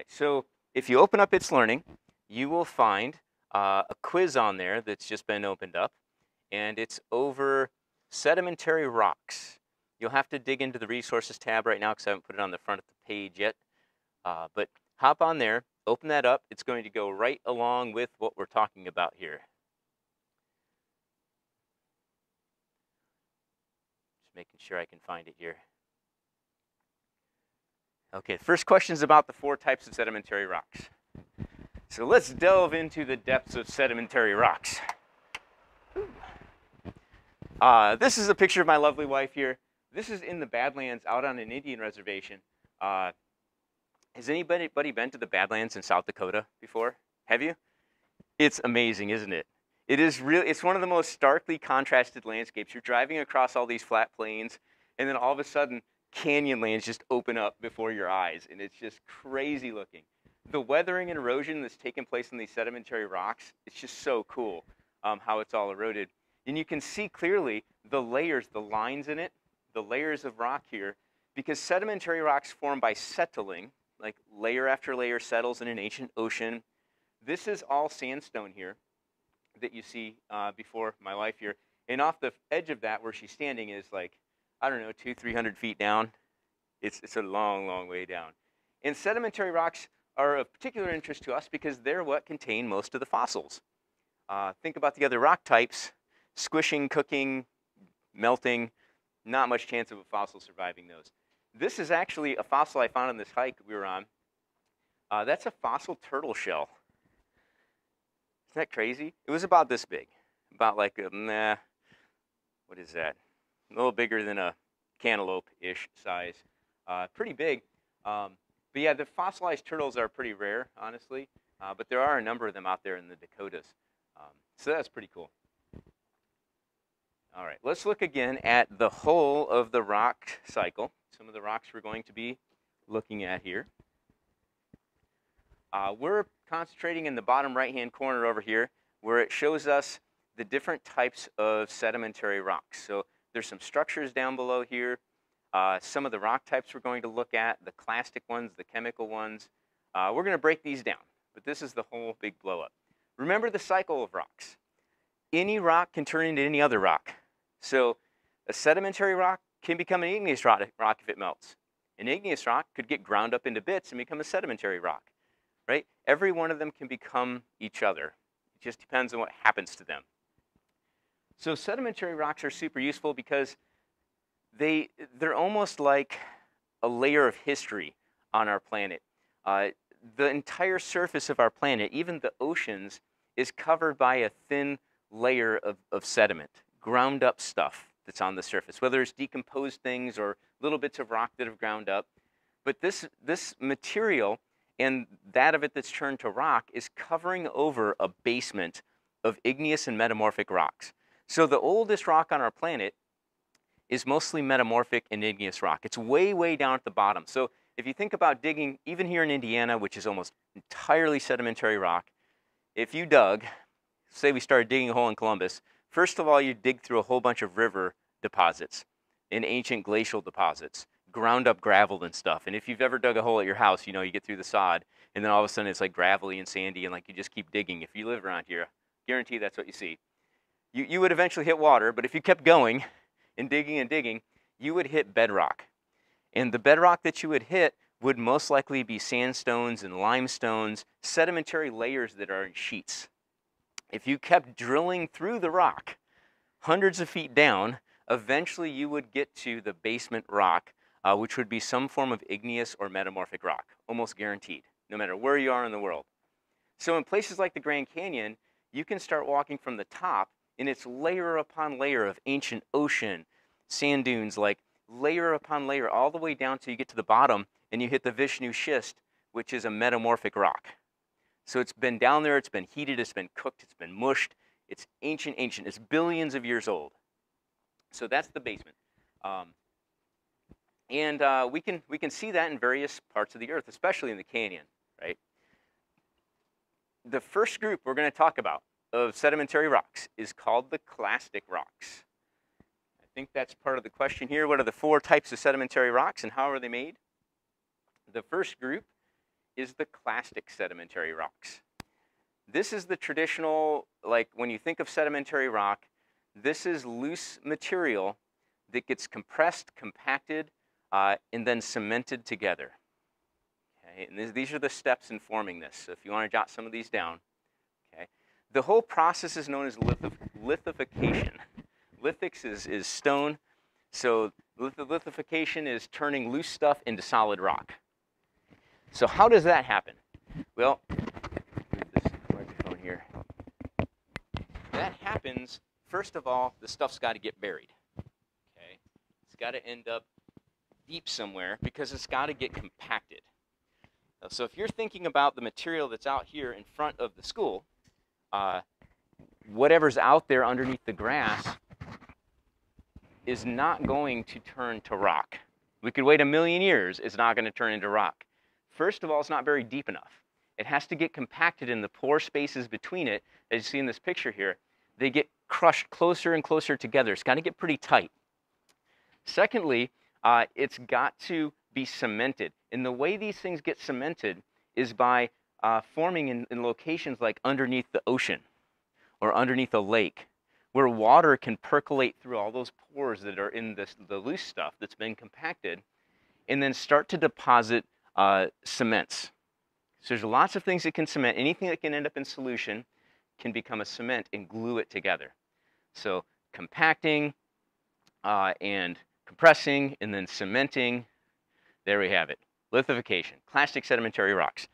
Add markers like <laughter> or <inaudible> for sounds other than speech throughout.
right, so if you open up It's Learning, you will find uh, a quiz on there that's just been opened up, and it's over sedimentary rocks. You'll have to dig into the resources tab right now because I haven't put it on the front of the page yet. Uh, but hop on there, open that up. It's going to go right along with what we're talking about here. Just making sure I can find it here. Okay, first question is about the four types of sedimentary rocks. So let's delve into the depths of sedimentary rocks. Uh, this is a picture of my lovely wife here. This is in the Badlands out on an Indian reservation. Uh, has anybody been to the Badlands in South Dakota before? Have you? It's amazing, isn't it? It is really, it's one of the most starkly contrasted landscapes. You're driving across all these flat plains, and then all of a sudden, canyon lands just open up before your eyes, and it's just crazy looking. The weathering and erosion that's taken place in these sedimentary rocks, it's just so cool um, how it's all eroded. And you can see clearly the layers, the lines in it, the layers of rock here, because sedimentary rocks form by settling, like layer after layer settles in an ancient ocean. This is all sandstone here that you see uh, before my wife here. And off the edge of that, where she's standing, is like I don't know, two, 300 feet down. It's, it's a long, long way down. And sedimentary rocks are of particular interest to us because they're what contain most of the fossils. Uh, think about the other rock types, squishing, cooking, melting, not much chance of a fossil surviving those. This is actually a fossil I found on this hike we were on. Uh, that's a fossil turtle shell. Isn't that crazy? It was about this big, about like a, nah, what is that? A little bigger than a cantaloupe-ish size. Uh, pretty big. Um, but yeah, the fossilized turtles are pretty rare, honestly. Uh, but there are a number of them out there in the Dakotas. Um, so that's pretty cool. All right, let's look again at the whole of the rock cycle. Some of the rocks we're going to be looking at here. Uh, we're concentrating in the bottom right-hand corner over here where it shows us the different types of sedimentary rocks. So there's some structures down below here. Uh, some of the rock types we're going to look at, the clastic ones, the chemical ones. Uh, we're going to break these down, but this is the whole big blow up. Remember the cycle of rocks. Any rock can turn into any other rock. So a sedimentary rock can become an igneous rock, rock if it melts. An igneous rock could get ground up into bits and become a sedimentary rock, right? Every one of them can become each other. It just depends on what happens to them. So sedimentary rocks are super useful because they, they're almost like a layer of history on our planet. Uh, the entire surface of our planet, even the oceans, is covered by a thin layer of, of sediment, ground up stuff that's on the surface, whether it's decomposed things or little bits of rock that have ground up. But this, this material and that of it that's turned to rock is covering over a basement of igneous and metamorphic rocks. So the oldest rock on our planet is mostly metamorphic and igneous rock. It's way, way down at the bottom. So if you think about digging, even here in Indiana, which is almost entirely sedimentary rock, if you dug, say we started digging a hole in Columbus, first of all, you dig through a whole bunch of river deposits and ancient glacial deposits, ground up gravel and stuff. And if you've ever dug a hole at your house, you know, you get through the sod, and then all of a sudden it's like gravelly and sandy, and like you just keep digging. If you live around here, guarantee that's what you see you, you would eventually hit water, but if you kept going and digging and digging, you would hit bedrock. And the bedrock that you would hit would most likely be sandstones and limestones, sedimentary layers that are in sheets. If you kept drilling through the rock, hundreds of feet down, eventually you would get to the basement rock, uh, which would be some form of igneous or metamorphic rock, almost guaranteed, no matter where you are in the world. So in places like the Grand Canyon, you can start walking from the top and it's layer upon layer of ancient ocean, sand dunes, like layer upon layer, all the way down till you get to the bottom and you hit the Vishnu schist, which is a metamorphic rock. So it's been down there, it's been heated, it's been cooked, it's been mushed. It's ancient, ancient. It's billions of years old. So that's the basement. Um, and uh, we, can, we can see that in various parts of the earth, especially in the canyon, right? The first group we're going to talk about of sedimentary rocks is called the clastic rocks. I think that's part of the question here. What are the four types of sedimentary rocks and how are they made? The first group is the clastic sedimentary rocks. This is the traditional, like when you think of sedimentary rock, this is loose material that gets compressed, compacted, uh, and then cemented together. Okay, and this, these are the steps in forming this. So if you want to jot some of these down. The whole process is known as lithif lithification. Lithics is, is stone, so lith lithification is turning loose stuff into solid rock. So how does that happen? Well, this microphone here. That happens, first of all, the stuff's got to get buried. Okay, It's got to end up deep somewhere because it's got to get compacted. So if you're thinking about the material that's out here in front of the school, uh, whatever's out there underneath the grass is not going to turn to rock. We could wait a million years, it's not going to turn into rock. First of all, it's not very deep enough. It has to get compacted in the pore spaces between it, as you see in this picture here. They get crushed closer and closer together. It's got to get pretty tight. Secondly, uh, it's got to be cemented. And the way these things get cemented is by uh, forming in, in locations like underneath the ocean or underneath a lake where water can percolate through all those pores that are in this, the loose stuff that's been compacted and then start to deposit uh, cements. So there's lots of things that can cement. Anything that can end up in solution can become a cement and glue it together. So compacting uh, and compressing and then cementing there we have it. Lithification, clastic sedimentary rocks.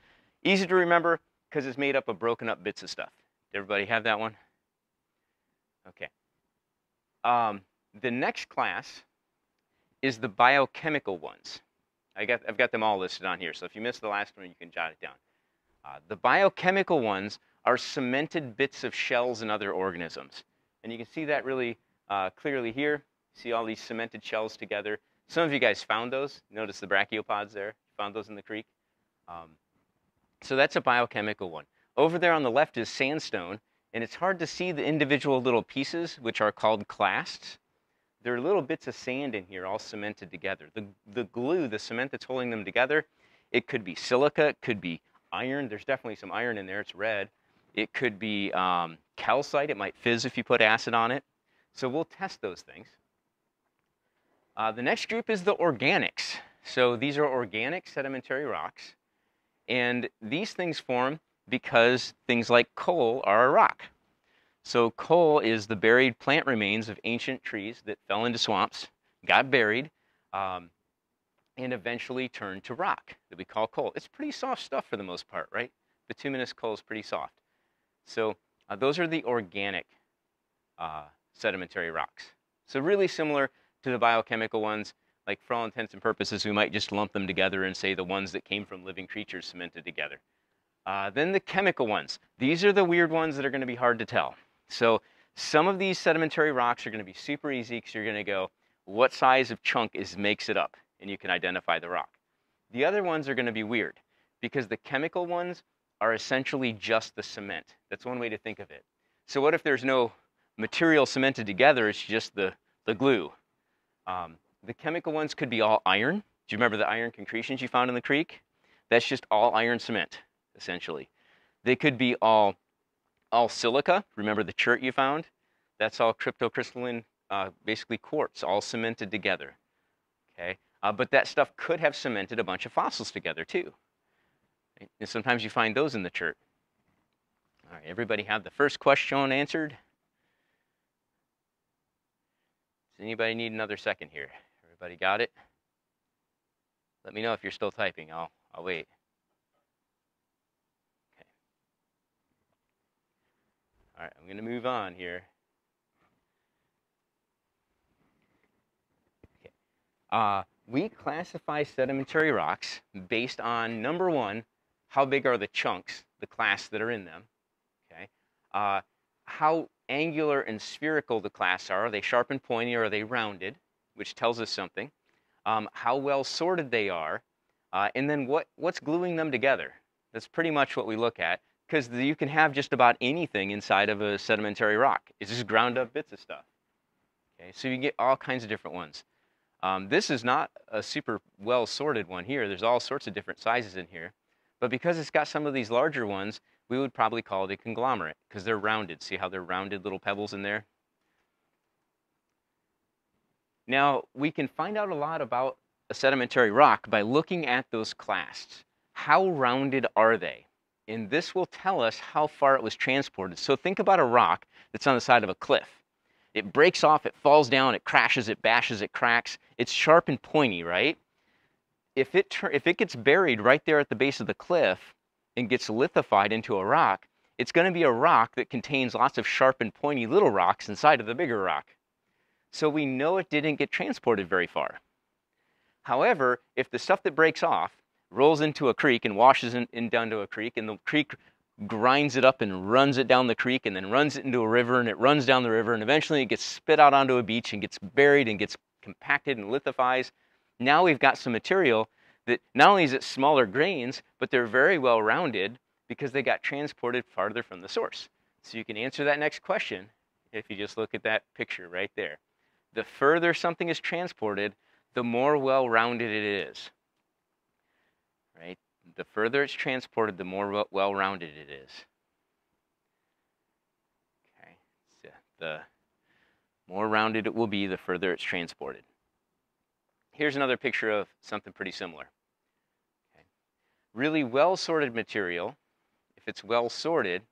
Easy to remember because it's made up of broken up bits of stuff. Did everybody have that one? Okay. Um, the next class is the biochemical ones. I got, I've got them all listed on here, so if you missed the last one, you can jot it down. Uh, the biochemical ones are cemented bits of shells and other organisms. And you can see that really uh, clearly here. See all these cemented shells together. Some of you guys found those. Notice the brachiopods there. You found those in the creek. Um, so that's a biochemical one. Over there on the left is sandstone, and it's hard to see the individual little pieces, which are called clasts. There are little bits of sand in here all cemented together. The, the glue, the cement that's holding them together, it could be silica, it could be iron. There's definitely some iron in there, it's red. It could be um, calcite, it might fizz if you put acid on it. So we'll test those things. Uh, the next group is the organics. So these are organic sedimentary rocks. And these things form because things like coal are a rock. So coal is the buried plant remains of ancient trees that fell into swamps, got buried, um, and eventually turned to rock that we call coal. It's pretty soft stuff for the most part, right? Bituminous coal is pretty soft. So uh, those are the organic uh, sedimentary rocks. So really similar to the biochemical ones, like for all intents and purposes, we might just lump them together and say the ones that came from living creatures cemented together. Uh, then the chemical ones. These are the weird ones that are going to be hard to tell. So some of these sedimentary rocks are going to be super easy because you're going to go, what size of chunk is makes it up? And you can identify the rock. The other ones are going to be weird because the chemical ones are essentially just the cement. That's one way to think of it. So what if there's no material cemented together, it's just the, the glue? Um, the chemical ones could be all iron. Do you remember the iron concretions you found in the creek? That's just all iron cement, essentially. They could be all, all silica. Remember the chert you found? That's all cryptocrystalline, uh, basically quartz, all cemented together. Okay, uh, but that stuff could have cemented a bunch of fossils together too. And sometimes you find those in the chert. All right, everybody have the first question answered? Does anybody need another second here? Everybody got it? Let me know if you're still typing. I'll, I'll wait. Okay. All right, I'm going to move on here. Okay. Uh, we classify sedimentary rocks based on, number one, how big are the chunks, the clasts that are in them, okay? Uh, how angular and spherical the clasts are. Are they sharp and pointy or are they rounded? Which tells us something. Um, how well sorted they are. Uh, and then what, what's gluing them together? That's pretty much what we look at because you can have just about anything inside of a sedimentary rock. It's just ground up bits of stuff. Okay, so you get all kinds of different ones. Um, this is not a super well sorted one here. There's all sorts of different sizes in here. But because it's got some of these larger ones, we would probably call it a conglomerate because they're rounded. See how they're rounded little pebbles in there? Now, we can find out a lot about a sedimentary rock by looking at those clasts. How rounded are they? And this will tell us how far it was transported. So think about a rock that's on the side of a cliff. It breaks off, it falls down, it crashes, it bashes, it cracks. It's sharp and pointy, right? If it, if it gets buried right there at the base of the cliff and gets lithified into a rock, it's going to be a rock that contains lots of sharp and pointy little rocks inside of the bigger rock. So we know it didn't get transported very far. However, if the stuff that breaks off rolls into a creek and washes in, in down to a creek and the creek grinds it up and runs it down the creek and then runs it into a river and it runs down the river and eventually it gets spit out onto a beach and gets buried and gets compacted and lithifies. Now we've got some material that not only is it smaller grains, but they're very well rounded because they got transported farther from the source. So you can answer that next question if you just look at that picture right there. The further something is transported, the more well-rounded it is. Right? The further it's transported, the more well-rounded it is. Okay. So the more rounded it will be, the further it's transported. Here's another picture of something pretty similar. Okay. Really well-sorted material, if it's well sorted,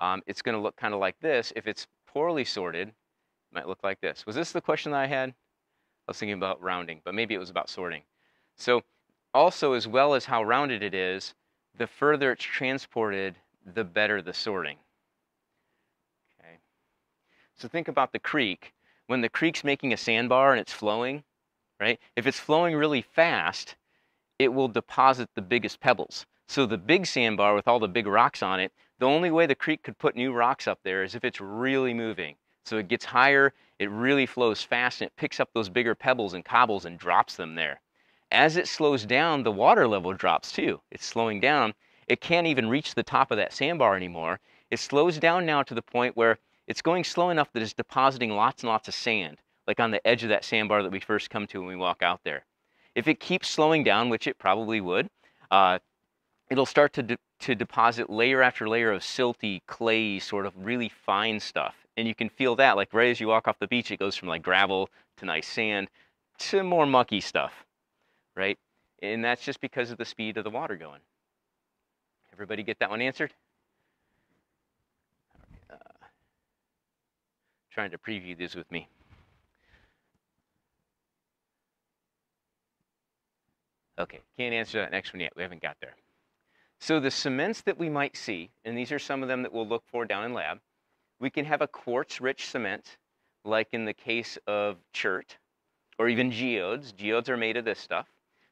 um, it's going to look kind of like this. If it's poorly sorted, might look like this. Was this the question that I had? I was thinking about rounding, but maybe it was about sorting. So also, as well as how rounded it is, the further it's transported, the better the sorting. Okay. So think about the creek. When the creek's making a sandbar and it's flowing, right? If it's flowing really fast, it will deposit the biggest pebbles. So the big sandbar with all the big rocks on it, the only way the creek could put new rocks up there is if it's really moving. So it gets higher, it really flows fast, and it picks up those bigger pebbles and cobbles and drops them there. As it slows down, the water level drops too. It's slowing down. It can't even reach the top of that sandbar anymore. It slows down now to the point where it's going slow enough that it's depositing lots and lots of sand, like on the edge of that sandbar that we first come to when we walk out there. If it keeps slowing down, which it probably would, uh, it'll start to, de to deposit layer after layer of silty, clay, sort of really fine stuff. And you can feel that, like right as you walk off the beach, it goes from like gravel to nice sand to more mucky stuff right? And that's just because of the speed of the water going. Everybody get that one answered? Uh, trying to preview this with me. Okay, can't answer that next one yet. We haven't got there. So the cements that we might see, and these are some of them that we'll look for down in lab, we can have a quartz-rich cement, like in the case of chert, or even geodes. Geodes are made of this stuff.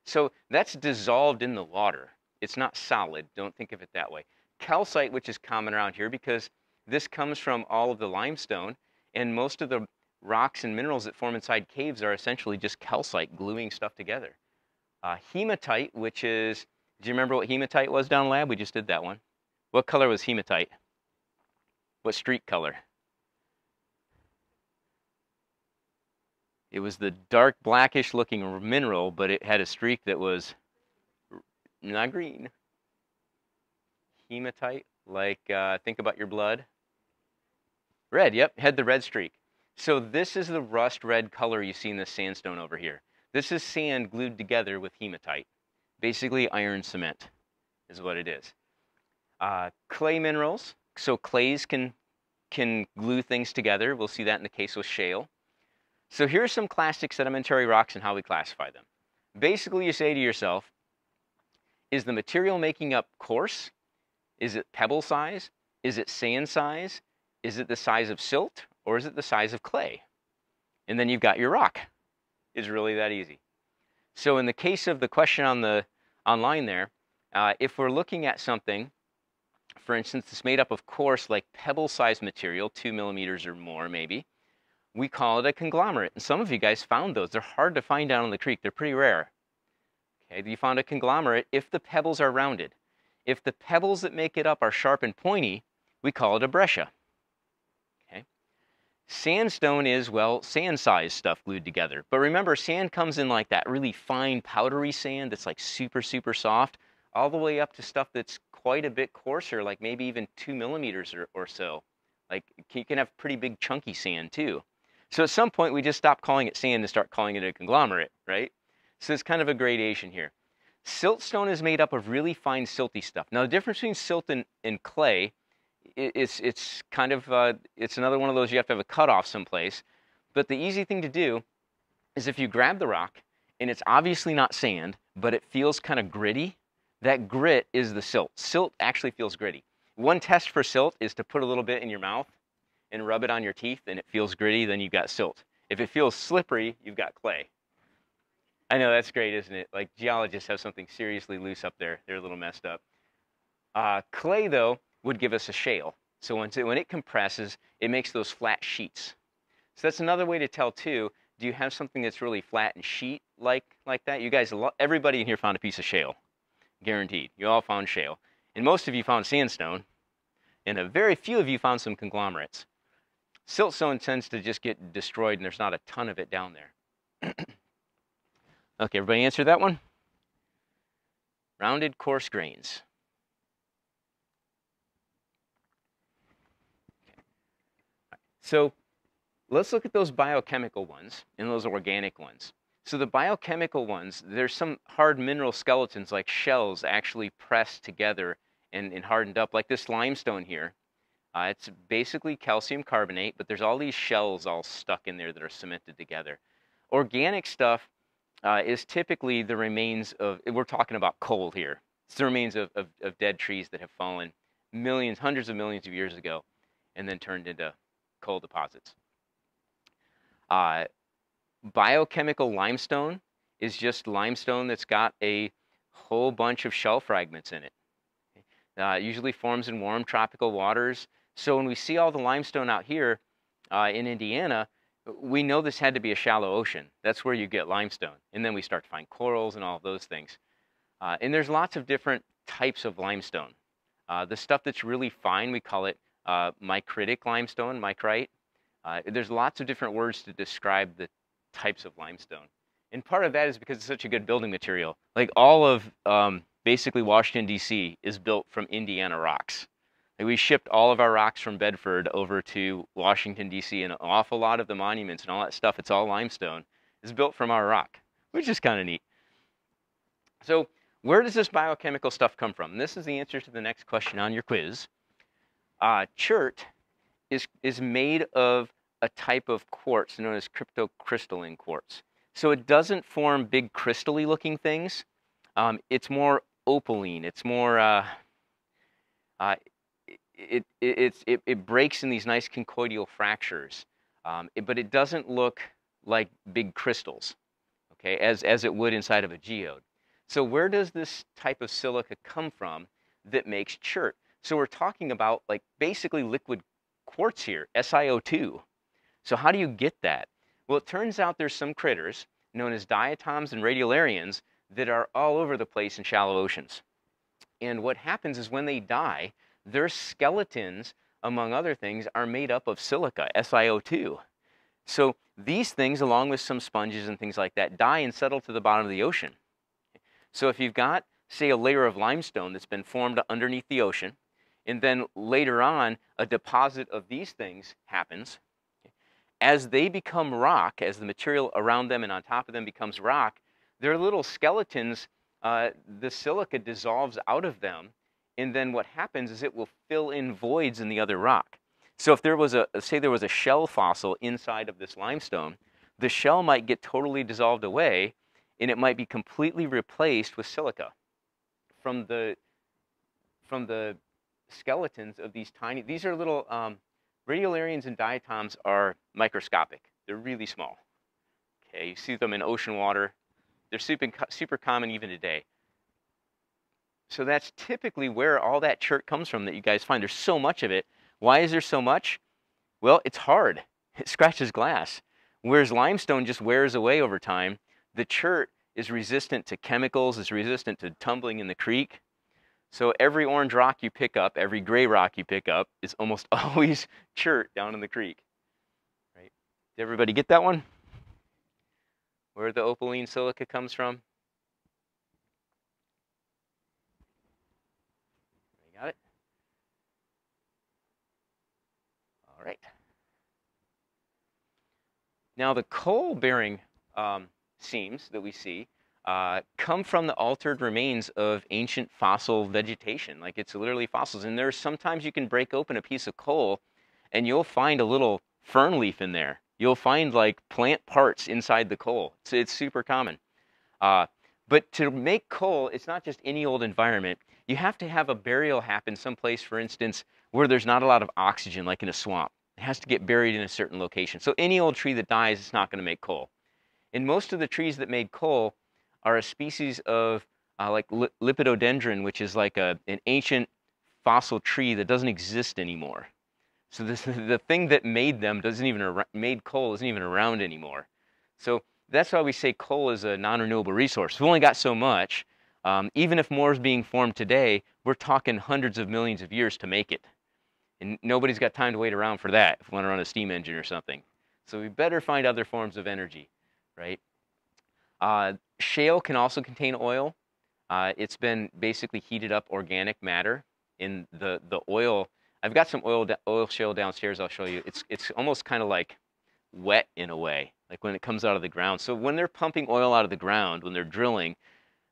So that's dissolved in the water. It's not solid. Don't think of it that way. Calcite, which is common around here because this comes from all of the limestone, and most of the rocks and minerals that form inside caves are essentially just calcite gluing stuff together. Uh, hematite, which is, do you remember what hematite was down lab? We just did that one. What color was hematite? What streak color? It was the dark blackish looking mineral, but it had a streak that was not green. Hematite, like uh, think about your blood. Red, yep, had the red streak. So this is the rust red color you see in this sandstone over here. This is sand glued together with hematite. Basically iron cement is what it is. Uh, clay minerals, so clays can, can glue things together. We'll see that in the case with shale. So here's some clastic sedimentary rocks and how we classify them. Basically, you say to yourself, is the material making up coarse? Is it pebble size? Is it sand size? Is it the size of silt? Or is it the size of clay? And then you've got your rock. It's really that easy. So in the case of the question on the online there, uh, if we're looking at something, for instance, it's made up of coarse, like pebble-sized material, two millimeters or more maybe, we call it a conglomerate. And some of you guys found those. They're hard to find down in the creek. They're pretty rare. Okay, you found a conglomerate if the pebbles are rounded. If the pebbles that make it up are sharp and pointy, we call it a breccia. Okay. Sandstone is, well, sand-sized stuff glued together. But remember, sand comes in like that really fine, powdery sand that's like super, super soft. All the way up to stuff that's quite a bit coarser, like maybe even two millimeters or, or so. Like you can have pretty big chunky sand too. So at some point we just stop calling it sand and start calling it a conglomerate, right? So it's kind of a gradation here. Siltstone is made up of really fine silty stuff. Now the difference between silt and, and clay, it's, it's kind of, uh, it's another one of those you have to have a cutoff someplace. But the easy thing to do is if you grab the rock and it's obviously not sand, but it feels kind of gritty, that grit is the silt. Silt actually feels gritty. One test for silt is to put a little bit in your mouth and rub it on your teeth and it feels gritty, then you've got silt. If it feels slippery, you've got clay. I know that's great, isn't it? Like geologists have something seriously loose up there. They're a little messed up. Uh, clay, though, would give us a shale. So when it, when it compresses, it makes those flat sheets. So that's another way to tell too. Do you have something that's really flat and sheet like like that? You guys, everybody in here found a piece of shale, guaranteed. You all found shale, and most of you found sandstone, and a very few of you found some conglomerates. Siltstone tends to just get destroyed, and there's not a ton of it down there. <clears throat> okay, everybody answer that one. Rounded coarse grains. So let's look at those biochemical ones and those organic ones. So the biochemical ones, there's some hard mineral skeletons like shells actually pressed together and, and hardened up, like this limestone here. Uh, it's basically calcium carbonate, but there's all these shells all stuck in there that are cemented together. Organic stuff uh, is typically the remains of, we're talking about coal here. It's the remains of, of, of dead trees that have fallen millions, hundreds of millions of years ago and then turned into coal deposits. Uh, biochemical limestone is just limestone that's got a whole bunch of shell fragments in it. Uh, usually forms in warm tropical waters. So when we see all the limestone out here uh, in Indiana, we know this had to be a shallow ocean. That's where you get limestone. And then we start to find corals and all of those things. Uh, and there's lots of different types of limestone. Uh, the stuff that's really fine, we call it uh, micritic limestone, micrite. Uh, there's lots of different words to describe the types of limestone. And part of that is because it's such a good building material. Like all of um, basically Washington, D.C. is built from Indiana rocks. Like we shipped all of our rocks from Bedford over to Washington, D.C., and an awful lot of the monuments and all that stuff, it's all limestone, is built from our rock, which is kind of neat. So where does this biochemical stuff come from? And this is the answer to the next question on your quiz. Uh, chert is, is made of a type of quartz known as cryptocrystalline quartz. So it doesn't form big crystally looking things. Um, it's more opaline. It's more, uh, uh, it, it, it, it, breaks in these nice conchoidal fractures, um, it, but it doesn't look like big crystals, okay, as, as it would inside of a geode. So where does this type of silica come from that makes chert? So we're talking about like basically liquid quartz here, SiO2. So how do you get that? Well, it turns out there's some critters known as diatoms and radiolarians that are all over the place in shallow oceans. And what happens is when they die, their skeletons, among other things, are made up of silica, SiO2. So these things, along with some sponges and things like that, die and settle to the bottom of the ocean. So if you've got, say, a layer of limestone that's been formed underneath the ocean, and then later on, a deposit of these things happens. As they become rock, as the material around them and on top of them becomes rock, their little skeletons, uh, the silica dissolves out of them. And then what happens is it will fill in voids in the other rock. So if there was a, say there was a shell fossil inside of this limestone, the shell might get totally dissolved away and it might be completely replaced with silica from the, from the skeletons of these tiny, these are little, um, radiolarians and diatoms are microscopic. They're really small. Okay, you see them in ocean water. They're super, super common even today. So that's typically where all that chert comes from that you guys find. There's so much of it. Why is there so much? Well, it's hard. <laughs> It scratches glass. Whereas limestone just wears away over time, the chert is resistant to chemicals, is resistant to tumbling in the creek. So every orange rock you pick up, every gray rock you pick up is almost <laughs> always chert down in the creek. Right? Did everybody get that one? Where the opaline silica comes from? You got it? All right. Now the coal-bearing um, seams that we see uh, come from the altered remains of ancient fossil vegetation. Like it's literally fossils. And there's sometimes you can break open a piece of coal and you'll find a little fern leaf in there. You'll find like plant parts inside the coal. It's, it's super common. Uh, but to make coal, it's not just any old environment. You have to have a burial happen someplace, for instance, where there's not a lot of oxygen, like in a swamp. It has to get buried in a certain location. So any old tree that dies, it's not going to make coal. And most of the trees that made coal are a species of uh, like Lepidodendron, which is like a, an ancient fossil tree that doesn't exist anymore. So this, <laughs> the thing that made them doesn't even made coal isn't even around anymore. So that's why we say coal is a non-renewable resource. We've only got so much. Um, even if more is being formed today, we're talking hundreds of millions of years to make it. And nobody's got time to wait around for that if we want to run a steam engine or something. So we better find other forms of energy, right? Uh, shale can also contain oil. Uh, it's been basically heated up organic matter in the, the oil. I've got some oil, oil shale downstairs I'll show you. It's, it's almost kind of like wet in a way, like when it comes out of the ground. So when they're pumping oil out of the ground, when they're drilling,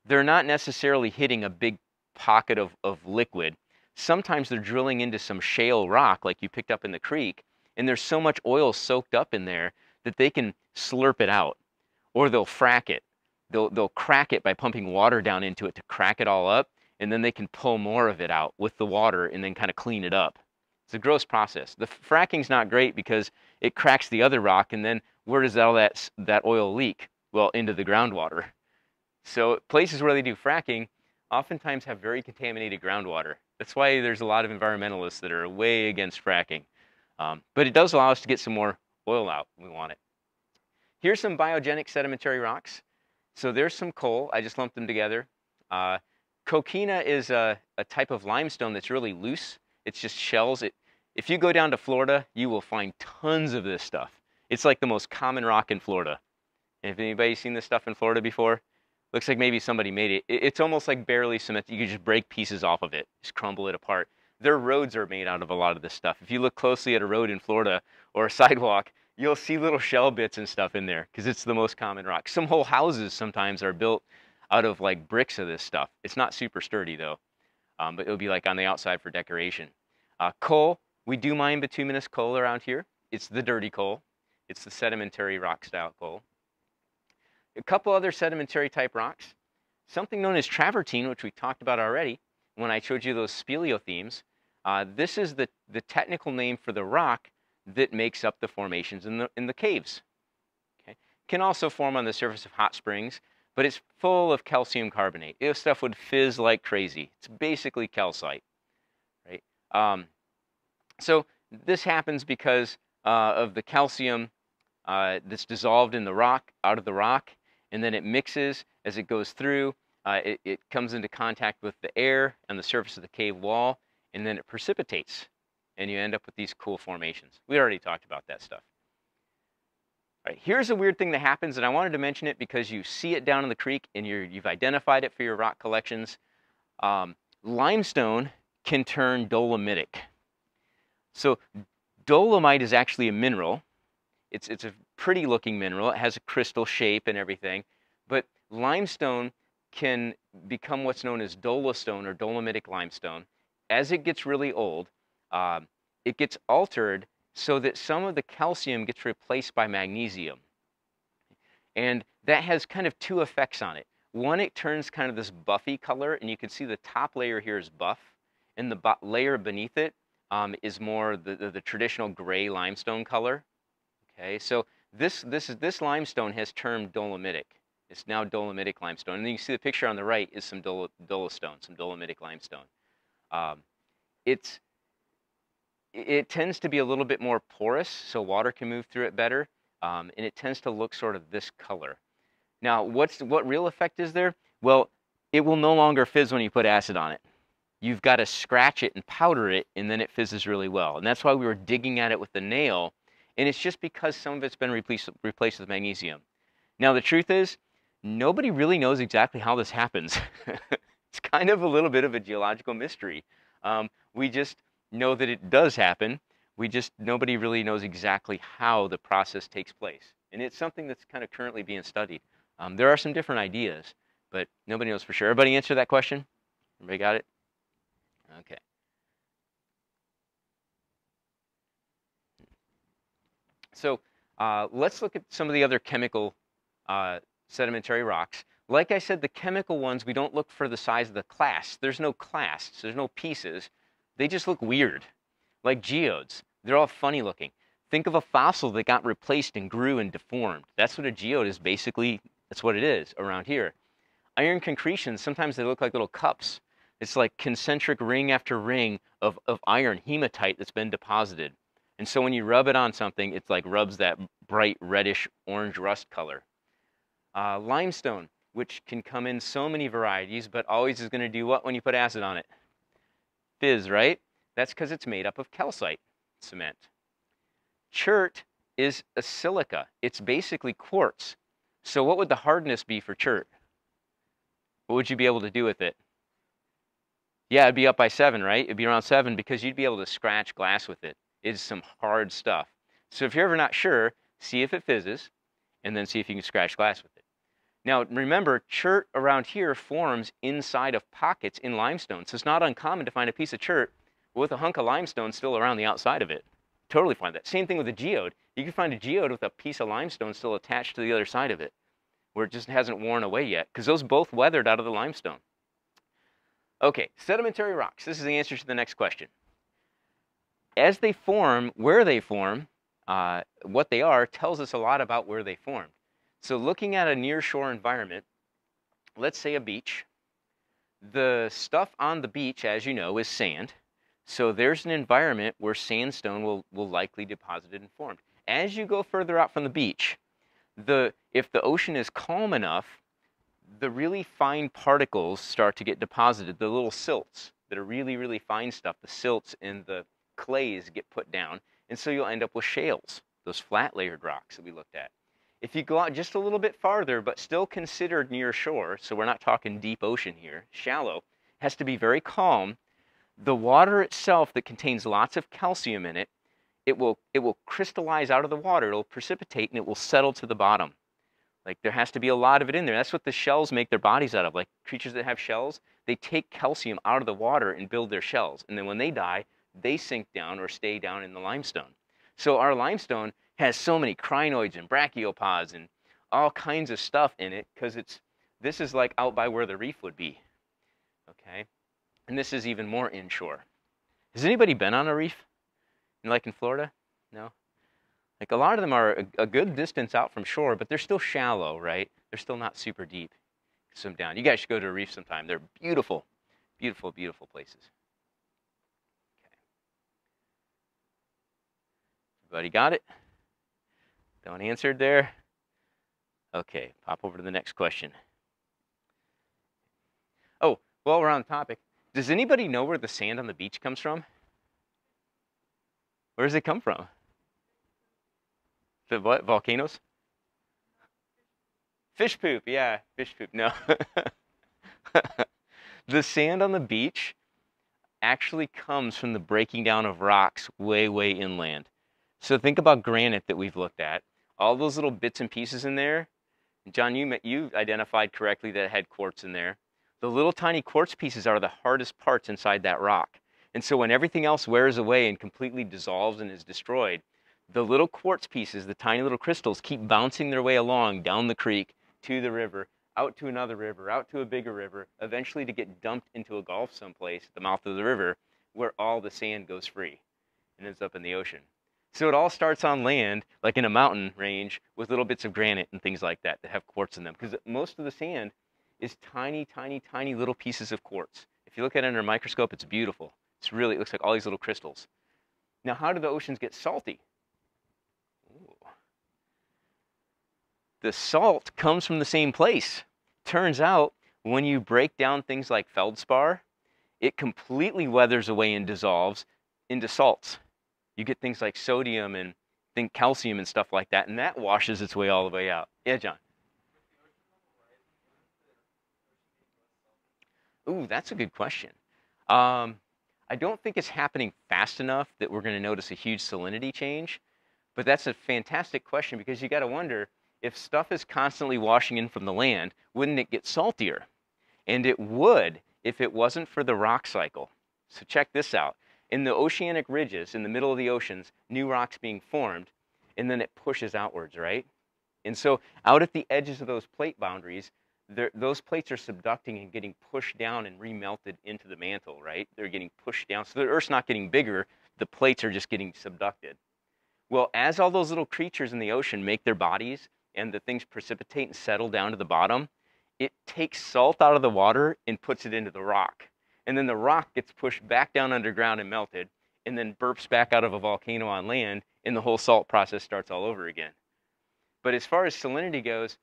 they're not necessarily hitting a big pocket of, of liquid. Sometimes they're drilling into some shale rock like you picked up in the creek, and there's so much oil soaked up in there that they can slurp it out. Or they'll frack it. They'll, they'll crack it by pumping water down into it to crack it all up, and then they can pull more of it out with the water and then kind of clean it up. It's a gross process. The fracking's not great because it cracks the other rock, and then where does all that, that oil leak? Well, into the groundwater. So places where they do fracking oftentimes have very contaminated groundwater. That's why there's a lot of environmentalists that are way against fracking. Um, but it does allow us to get some more oil out when we want it. Here's some biogenic sedimentary rocks. So there's some coal. I just lumped them together. Uh, coquina is a, a type of limestone that's really loose. It's just shells. It, if you go down to Florida, you will find tons of this stuff. It's like the most common rock in Florida. Have anybody seen this stuff in Florida before? Looks like maybe somebody made it. It's almost like barely cement. You can just break pieces off of it, just crumble it apart. Their roads are made out of a lot of this stuff. If you look closely at a road in Florida or a <laughs> sidewalk, you'll see little shell bits and stuff in there because it's the most common rock. Some whole houses sometimes are built out of like bricks of this stuff. It's not super sturdy though, um, but it'll be like on the outside for decoration. Uh, coal, we do mine bituminous coal around here. It's the dirty coal. It's the sedimentary rock style coal. A couple other sedimentary type rocks. Something known as travertine, which we talked about already when I showed you those speleothems. Uh, this is the, the technical name for the rock that makes up the formations in the, in the caves. Okay? Can also form on the surface of hot springs, but it's full of calcium carbonate. This stuff would fizz like crazy. It's basically calcite. Um, so this happens because uh, of the calcium uh, that's dissolved in the rock, out of the rock, and then it mixes as it goes through. Uh, it, it, comes into contact with the air and the surface of the cave wall, and then it precipitates, and you end up with these cool formations. We already talked about that stuff. All right, here's a weird thing that happens, and I wanted to mention it because you see it down in the creek, and you have identified it for your rock collections. Um, limestone can turn dolomitic. So dolomite is actually a mineral. It's, it's a pretty looking mineral. It has a crystal shape and everything. But limestone can become what's known as dolostone or dolomitic limestone. As it gets really old, uh, it gets altered so that some of the calcium gets replaced by magnesium. And that has kind of two effects on it. One, it turns kind of this buffy color, and you can see the top layer here is buff and the layer beneath it um, is more the, the, the, traditional gray limestone color. Okay, so this, this, is, this limestone has turned dolomitic. It's now dolomitic limestone. And then you see the picture on the right is some dol dolostone, some dolomitic limestone. Um, it's, it tends to be a little bit more porous, so water can move through it better, um, and it tends to look sort of this color. Now, what's, what real effect is there? Well, it will no longer fizz when you put acid on it you've got to scratch it and powder it, and then it fizzes really well. And that's why we were digging at it with the nail, and it's just because some of it's been replaced, replaced with magnesium. Now, the truth is, nobody really knows exactly how this happens. <laughs> it's kind of a little bit of a geological mystery. Um, we just know that it does happen. We just, nobody really knows exactly how the process takes place. And it's something that's kind of currently being studied. Um, there are some different ideas, but nobody knows for sure. Everybody answer that question? Everybody got it? Okay. So uh, let's look at some of the other chemical uh, sedimentary rocks. Like I said, the chemical ones, we don't look for the size of the clasts. There's no clasts, there's no pieces. They just look weird, like geodes. They're all funny looking. Think of a fossil that got replaced and grew and deformed. That's what a geode is basically, that's what it is around here. Iron concretions, sometimes they look like little cups. It's like concentric ring after ring of, of iron, hematite that's been deposited. And so when you rub it on something, it's like rubs that bright reddish orange rust color. Uh, limestone, which can come in so many varieties, but always is going to do what when you put acid on it? Fizz, right? That's because it's made up of calcite cement. Chert is a silica. It's basically quartz. So what would the hardness be for chert? What would you be able to do with it? Yeah, it'd be up by seven, right? It'd be around seven because you'd be able to scratch glass with it. It's some hard stuff. So if you're ever not sure, see if it fizzes, and then see if you can scratch glass with it. Now remember, chert around here forms inside of pockets in limestone. So it's not uncommon to find a piece of chert with a hunk of limestone still around the outside of it. Totally find that. Same thing with a geode. You can find a geode with a piece of limestone still attached to the other side of it, where it just hasn't worn away yet, because those both weathered out of the limestone. Okay, sedimentary rocks. This is the answer to the next question. As they form, where they form, uh, what they are, tells us a lot about where they formed. So looking at a near shore environment, let's say a beach, the stuff on the beach, as you know, is sand. So there's an environment where sandstone will, will likely deposited and formed. As you go further out from the beach, the, if the ocean is calm enough, the really fine particles start to get deposited, the little silts that are really, really fine stuff, the silts and the clays get put down, and so you'll end up with shales, those flat layered rocks that we looked at. If you go out just a little bit farther, but still considered near shore, so we're not talking deep ocean here, shallow, has to be very calm. The water itself that contains lots of calcium in it, it will, it will crystallize out of the water, it'll precipitate, and it will settle to the bottom. Like there has to be a lot of it in there. That's what the shells make their bodies out of. Like creatures that have shells, they take calcium out of the water and build their shells. And then when they die, they sink down or stay down in the limestone. So our limestone has so many crinoids and brachiopods and all kinds of stuff in it because it's this is like out by where the reef would be. Okay? And this is even more inshore. Has anybody been on a reef? Like in Florida? No? Like a lot of them are a, a good distance out from shore, but they're still shallow, right? They're still not super deep. Swim down. You guys should go to a reef sometime. They're beautiful, beautiful, beautiful places. Okay. Everybody got it? Don't answered there? Okay, pop over to the next question. Oh, while we're on the topic, does anybody know where the sand on the beach comes from? Where does it come from? The what? Volcanoes? Fish poop, yeah, fish poop. No. <laughs> the sand on the beach actually comes from the breaking down of rocks way, way inland. So think about granite that we've looked at. All those little bits and pieces in there. John, you, you identified correctly that it had quartz in there. The little tiny quartz pieces are the hardest parts inside that rock. And so when everything else wears away and completely dissolves and is destroyed, the little quartz pieces, the tiny little crystals, keep bouncing their way along down the creek to the river, out to another river, out to a bigger river, eventually to get dumped into a gulf someplace at the mouth of the river where all the sand goes free and ends up in the ocean. So it all starts on land, like in a mountain range, with little bits of granite and things like that that have quartz in them. Because most of the sand is tiny, tiny, tiny little pieces of quartz. If you look at it under a microscope, it's beautiful. It's really, it looks like all these little crystals. Now, how do the oceans get salty? Ooh. The salt comes from the same place. Turns out, when you break down things like feldspar, it completely weathers away and dissolves into salts you get things like sodium and think calcium and stuff like that, and that washes its way all the way out. Yeah, John. Ooh, that's a good question. Um, I don't think it's happening fast enough that we're going to notice a huge salinity change, But that's a fantastic question because you got to wonder if stuff is constantly washing in from the land, wouldn't it get saltier? And it would if it wasn't for the rock cycle. So check this out. In the oceanic ridges, in the middle of the oceans, new rocks being formed, and then it pushes outwards, right? And so out at the edges of those plate boundaries, those plates are subducting and getting pushed down and remelted into the mantle, right? They're getting pushed down. So the Earth's not getting bigger, the plates are just getting subducted. Well, as all those little creatures in the ocean make their bodies and the things precipitate and settle down to the bottom, it takes salt out of the water and puts it into the rock. And then the rock gets pushed back down underground and melted, and then burps back out of a volcano on land, and the whole salt process starts all over again. But as far as salinity goes,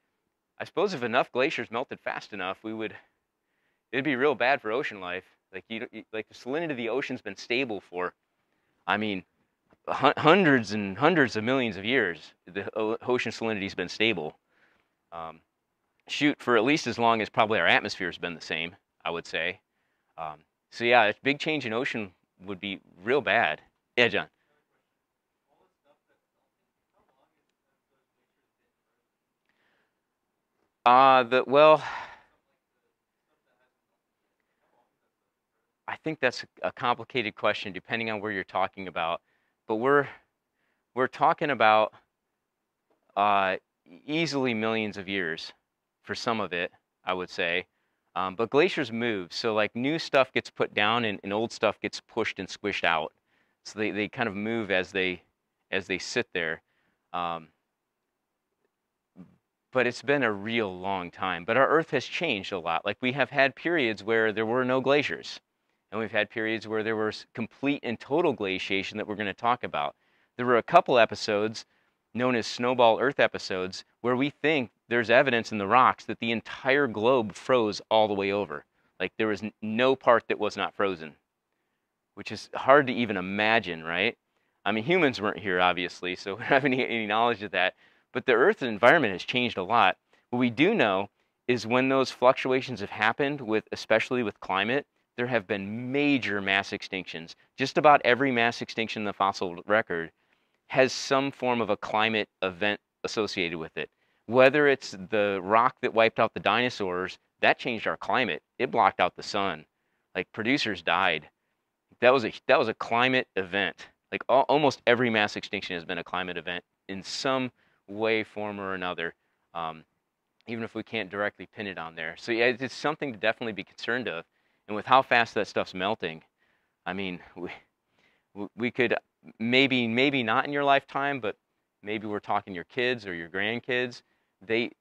I suppose if enough glaciers melted fast enough, we would, it'd be real bad for ocean life. Like, you, like the salinity of the ocean's been stable for, I mean, hundreds and hundreds of millions of years, the ocean salinity's been stable. Um, shoot, for at least as long as probably our atmosphere's been the same, I would say. Um, so yeah, a big change in ocean would be real bad. Yeah, John. Uh, the, well, I think that's a complicated question depending on where you're talking about but we're we're talking about uh, easily millions of years for some of it, I would say. Um, but glaciers move, so like new stuff gets put down and, and, old stuff gets pushed and squished out. So they, they kind of move as they as they sit there. Um, but it's been a real long time. But our Earth has changed a lot. Like we have had periods where there were no glaciers and we've had periods where there was complete and total glaciation that we're going to talk about. There were a couple episodes known as snowball Earth episodes where we think there's evidence in the rocks that the entire globe froze all the way over. Like there was no part that was not frozen, which is hard to even imagine, right? I mean, humans weren't here, obviously, so <laughs> we don't have any, any knowledge of that. But the Earth's environment has changed a lot. What we do know is when those fluctuations have happened, with especially with climate, there have been major mass extinctions. Just about every mass extinction in the fossil record has some form of a climate event associated with it. Whether it's the rock that wiped out the dinosaurs, that changed our climate. It blocked out the sun. Like producers died. That was a that was a climate event. Like all, almost every mass extinction has been a climate event in some way, form, or another. Um, even if we can't directly pin it on there. So yeah, it's something to definitely be concerned of. And with how fast that stuff's melting, I mean, we, we could maybe, maybe not in your lifetime, but maybe we're talking your kids or your grandkids. They,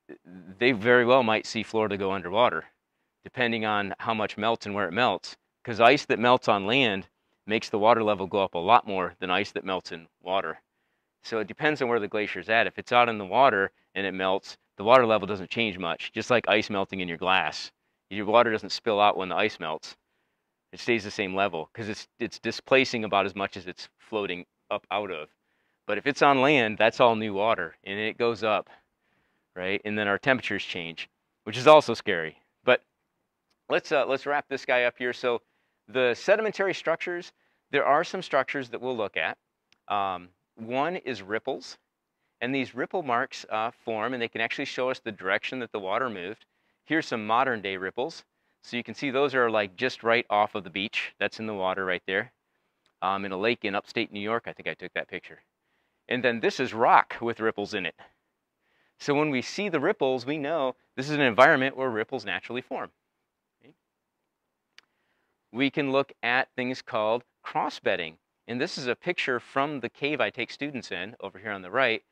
they very well might see Florida go underwater, depending on how much melts and where it melts. Because ice that melts on land makes the water level go up a lot more than ice that melts in water. So it depends on where the glacier's at. If it's out in the water and it melts, the water level doesn't change much, just like ice melting in your glass your water doesn't spill out when the ice melts. It stays the same level because it's it's displacing about as much as it's floating up out of. But if it's on land, that's all new water and it goes up, right? And then our temperatures change, which is also scary. But let's uh, let's wrap this guy up here. So the sedimentary structures, there are some structures that we'll look at. Um, one is ripples, and these ripple marks uh, form, and they can actually show us the direction that the water moved. Here's some modern day ripples. So you can see those are like just right off of the beach. That's in the water right there. Um, in a lake in upstate New York, I think I took that picture. And then this is rock with ripples in it. So when we see the ripples, we know this is an environment where ripples naturally form. We can look at things called crossbedding. And this is a picture from the cave I take students in over here on the right.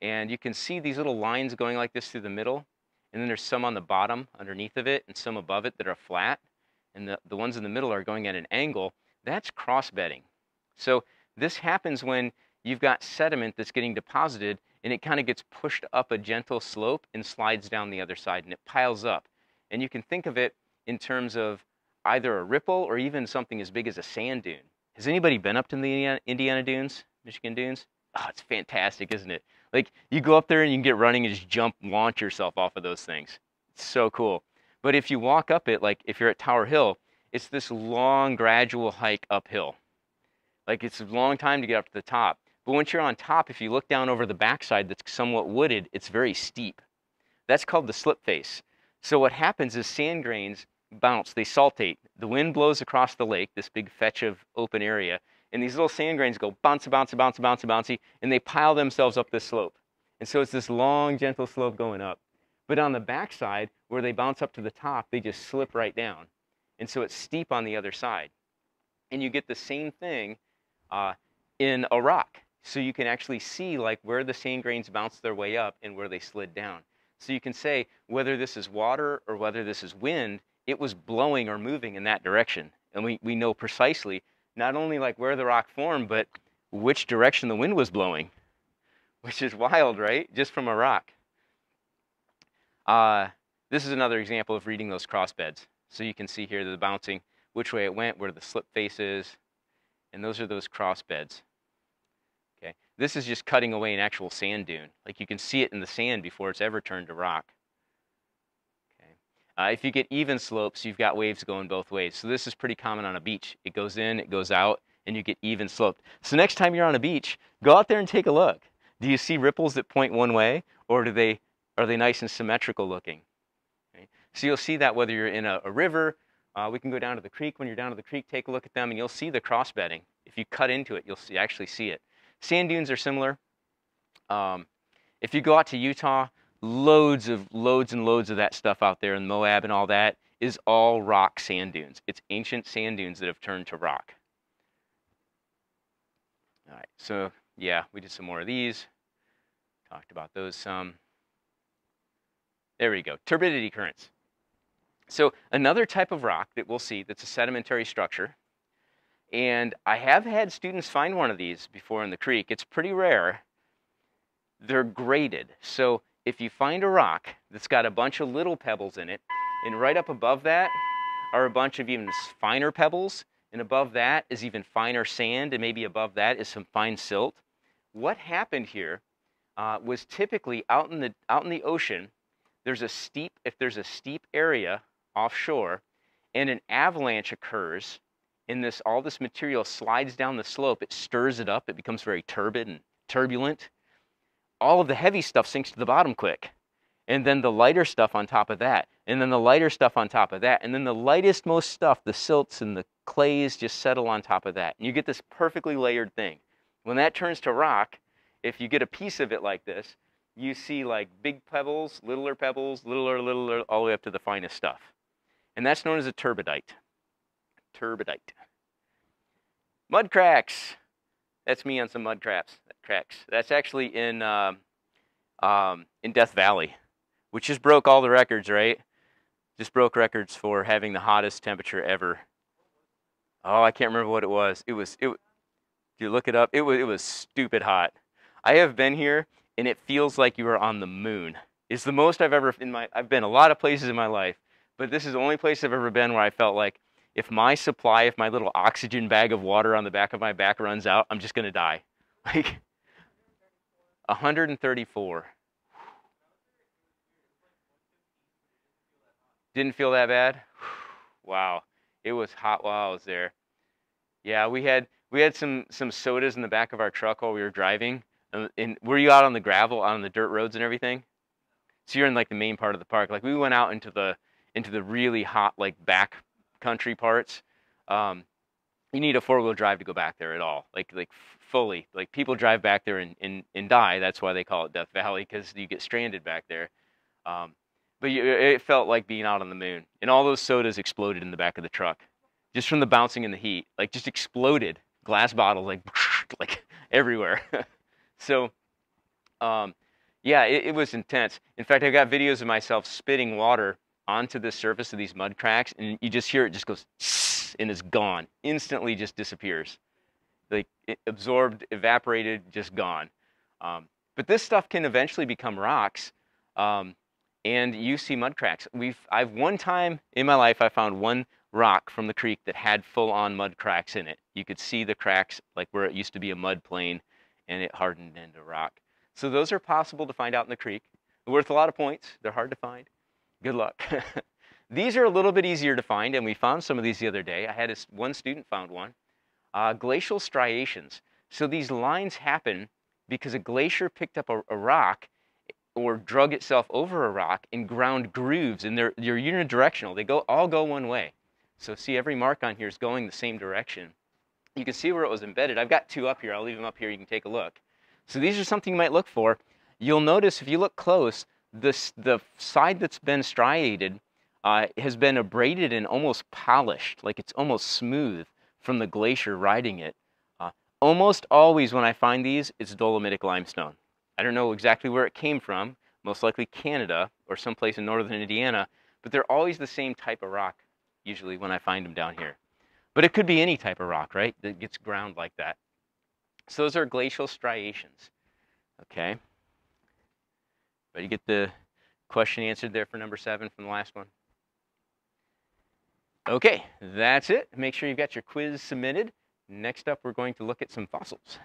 And you can see these little lines going like this through the middle and then there's some on the bottom underneath of it and some above it that are flat. And the, the ones in the middle are going at an angle. That's cross bedding so this happens when you've got sediment that's getting deposited and it kind of gets pushed up a gentle slope and slides down the other side and it piles up. And you can think of it in terms of either a ripple or even something as big as a sand dune. Has anybody been up to the indiana dunes? Michigan dunes? Oh it's fantastic isn't it like you go up there and you can get running and just jump, launch yourself off of those things. It's so cool. But if you walk up it, like if you're at Tower Hill, it's this long gradual hike uphill. Like it's a long time to get up to the top. But once you're on top, if you look down over the backside that's somewhat wooded, it's very steep. That's called the slip face. So what happens is sand grains bounce, they saltate. The wind blows across the lake, this big fetch of open area, and these little sand grains go bounce, bounce, bounce, bounce, bouncy, and they pile themselves up this slope. And so it's this long, gentle slope going up. But on the backside, where they bounce up to the top, they just slip right down. And so it's steep on the other side. And you get the same thing uh, in a rock. So you can actually see like where the sand grains bounced their way up and where they slid down. So you can say whether this is water or whether this is wind, it was blowing or moving in that direction. And we, we know precisely not only like where the rock formed, but which direction the wind was blowing, <laughs> which is wild, right? Just from a rock. Uh, this is another example of reading those cross beds. So you can see here the bouncing, which way it went, where the slip face is, and those are those cross beds. Okay, this is just cutting away an actual sand dune. Like you can see it in the sand before it's ever turned to rock. Uh, if you get even slopes, you've got waves going both ways. So this is pretty common on a beach. It goes in, it goes out, and you get even sloped. So next time you're on a beach, go out there and take a look. Do you see ripples that point one way, or do they are they nice and symmetrical looking? So you'll see that whether you're in a, a river, uh, we can go down to the creek. When you're down to the creek, take a look at them, and you'll see the cross bedding. If you cut into it, you'll see, actually see it. Sand dunes are similar. Um, if you go out to Utah, loads of loads and loads of that stuff out there in Moab and all that is all rock sand dunes. It's ancient sand dunes that have turned to rock. All right, so yeah, we did some more of these. Talked about those some. There we go, turbidity currents. So another type of rock that we'll see that's a sedimentary structure and I have had students find one of these before in the creek. It's pretty rare. They're graded. So if you find a rock that's got a bunch of little pebbles in it, and right up above that are a bunch of even finer pebbles, and above that is even finer sand, and maybe above that is some fine silt. What happened here uh, was typically out in the out in the ocean. There's a steep if there's a steep area offshore, and an avalanche occurs in this, all this material slides down the slope, it stirs it up, it becomes very turbid and turbulent. All of the heavy stuff sinks to the bottom quick. And then the lighter stuff on top of that. And then the lighter stuff on top of that. And then the lightest most stuff, the silts and the clays just settle on top of that. And you get this perfectly layered thing. When that turns to rock, if you get a piece of it like this, you see like big pebbles, littler pebbles, littler, littler, all the way up to the finest stuff. And that's known as a turbidite turbidite. Mud cracks. That's me on some mud cracks. Cracks. That's actually in um, um, in Death Valley, which just broke all the records, right? Just broke records for having the hottest temperature ever. Oh, I can't remember what it was. It was it. You look it up. It was it was stupid hot. I have been here, and it feels like you are on the moon. It's the most I've ever in my. I've been a lot of places in my life, but this is the only place I've ever been where I felt like if my supply, if my little oxygen bag of water on the back of my back runs out, I'm just going to die. <laughs> Like 134. Didn't feel that bad? <sighs> Wow. It was hot while I was there. Yeah, we had we had some some sodas in the back of our truck while we were driving. And, and were you out on the gravel, out on the dirt roads and everything? So you're in like the main part of the park. Like we went out into the into the really hot like back country parts, um, you need a four wheel drive to go back there at all. Like like fully. Like people drive back there and, and, and die. That's why they call it Death Valley because you get stranded back there. Um, but you, it felt like being out on the moon. And all those sodas exploded in the back of the truck, just from the bouncing in the heat. Like just exploded. Glass bottles like <laughs> like everywhere. <laughs> so, um, yeah, it, it was intense. In fact, I've got videos of myself spitting water onto the surface of these mud cracks and you just hear it just goes and it's gone. Instantly just disappears. Like absorbed evaporated just gone. Um, but this stuff can eventually become rocks um, and you see mud cracks. We've i've one time in my life i found one rock from the creek that had full on mud cracks in it. You could see the cracks like where it used to be a mud plain and it hardened into rock. So those are possible to find out in the creek. They're worth a lot of points. They're hard to find good luck. <laughs> these are a little bit easier to find, and we found some of these the other day. I had a, one student found one. Uh, glacial striations. So these lines happen because a glacier picked up a, a rock or drug itself over a rock and ground grooves and they're, they're unidirectional. They go all go one way. So see every mark on here is going the same direction. You can see where it was embedded. I've got two up here. I'll leave them up here. You can take a look. So these are something you might look for. You'll notice if you look close, the side that's been striated uh, has been abraded and almost polished, like it's almost smooth from the glacier riding it. Uh, almost always when I find these, it's dolomitic limestone. I don't know exactly where it came from, most likely Canada or someplace in northern Indiana, but they're always the same type of rock, usually when I find them down here. But it could be any type of rock, right, that gets ground like that. So those are glacial striations, okay? But you get the question answered there for number seven from the last one. Okay, that's it. Make sure you've got your quiz submitted. Next up, we're going to look at some fossils.